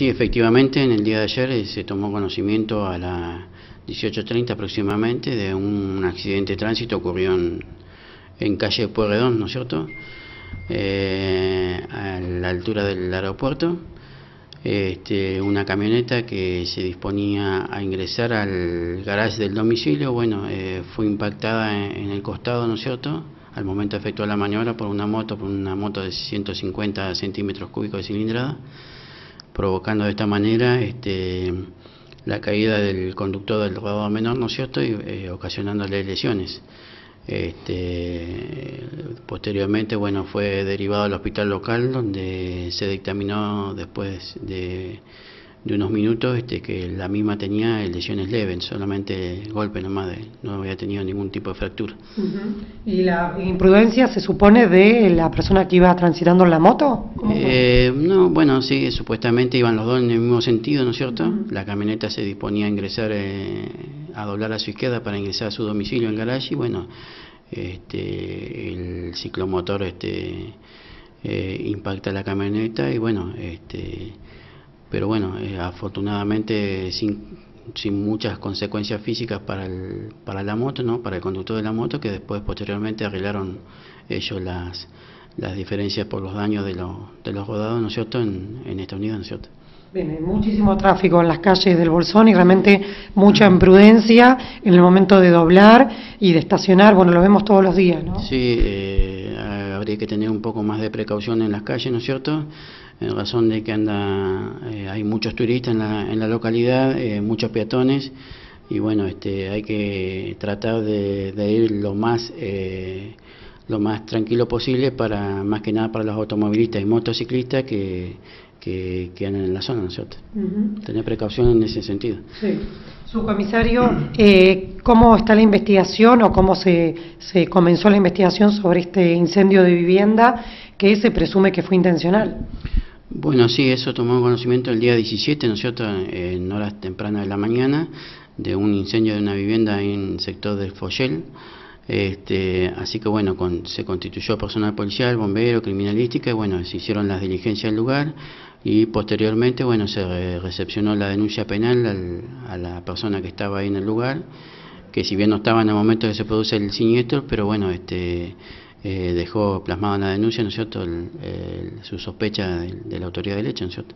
sí, efectivamente, en el día de ayer eh, se tomó conocimiento a las 18.30 aproximadamente de un accidente de tránsito ocurrió en, en calle Pueyrredón, ¿no es cierto? Eh, a la altura del aeropuerto. Este, una camioneta que se disponía a ingresar al garage del domicilio, bueno, eh, fue impactada en, el costado, ¿no es cierto?, al momento de efectuar la maniobra por una moto, por una moto de 150 centímetros cúbicos de cilindrada, provocando de esta manera este, la caída del conductor del rodador menor, ¿no es cierto?, y eh, ocasionándole lesiones. Este, posteriormente, bueno, fue derivado al hospital local donde se dictaminó después de, unos minutos este, que la misma tenía lesiones leves, solamente golpe nomás, no había tenido ningún tipo de fractura. ¿Y la imprudencia se supone de la persona que iba transitando en la moto? Eh, no, bueno, sí, supuestamente iban los dos en el mismo sentido, ¿no es cierto? La camioneta se disponía a ingresar, eh, a doblar a su izquierda para ingresar a su domicilio en garage y bueno, este, el ciclomotor este, eh, impacta la camioneta y bueno, este, pero bueno, eh, afortunadamente sin, sin muchas consecuencias físicas para, el, para la moto, ¿no? para el conductor de la moto, que después posteriormente arreglaron ellos las, las diferencias por los daños de, de los rodados, ¿no es cierto?, en, en Estados Unidos, ¿no es cierto? Bien, muchísimo tráfico en las calles del Bolsón y realmente mucha imprudencia en el momento de doblar y de estacionar. Bueno, lo vemos todos los días, ¿no? Sí, eh, habría que tener un poco más de precaución en las calles, ¿no es cierto? En razón de que anda, eh, hay muchos turistas en la, en la localidad, eh, muchos peatones y bueno, este, hay que tratar de, de ir lo más lo más tranquilo posible para más que nada para los automovilistas y motociclistas que que, que andan en la zona, ¿no es cierto? Tener precaución en ese sentido. Sí. Su comisario, eh, ¿cómo está la investigación o cómo se, se comenzó la investigación sobre este incendio de vivienda que se presume que fue intencional? Bueno, sí, eso tomó conocimiento el día 17, ¿no es cierto?, en horas tempranas de la mañana, de un incendio de una vivienda en el sector del Foyel. Este, así que bueno, se constituyó personal policial, bombero, criminalística, y bueno, se hicieron las diligencias del lugar y posteriormente, bueno, se recepcionó la denuncia penal a la persona que estaba ahí en el lugar, que si bien no estaba en el momento que se produce el siniestro, pero bueno, este, eh, dejó plasmada en la denuncia, ¿no es cierto?, su sospecha de, la autoridad del hecho, ¿no es cierto?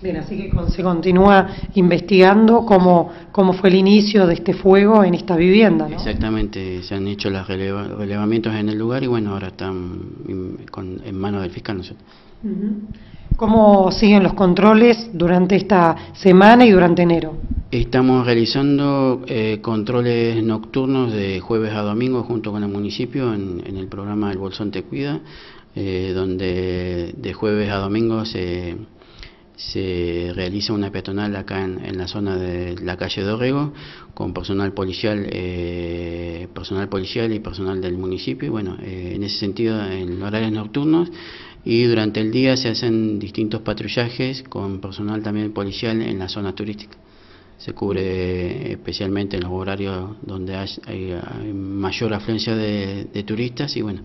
Bien, así que se continúa investigando cómo, cómo fue el inicio de este fuego en esta vivienda, ¿no? Exactamente, se han hecho los relevamientos en el lugar y bueno, ahora están en manos del fiscal, ¿no es cierto? ¿Cómo siguen los controles durante esta semana y durante enero? Estamos realizando eh, controles nocturnos de jueves a domingo junto con el municipio en, el programa El Bolsón Te Cuida, eh, donde de jueves a domingo se, realiza una peatonal acá en, la zona de la calle Dorrego con personal policial, eh, personal policial y personal del municipio. Bueno, en ese sentido, en horarios nocturnos y durante el día se hacen distintos patrullajes con personal también policial en la zona turística. Se cubre especialmente en los horarios donde hay, mayor afluencia de, turistas y bueno,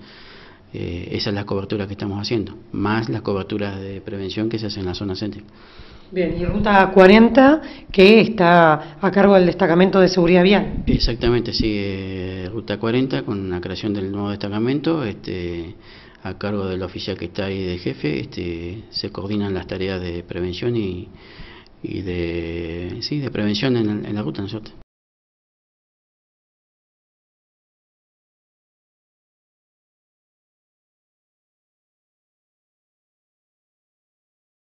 eh, esa es la cobertura que estamos haciendo, más las coberturas de prevención que se hacen en la zona céntrica. Bien, y Ruta 40, que está a cargo del destacamento de seguridad vial. Exactamente, sí, eh, Ruta 40 con la creación del nuevo destacamento. Este, a cargo del oficial que está ahí de jefe, este, se coordinan las tareas de prevención y, y de, sí, de prevención en, en la ruta, ¿no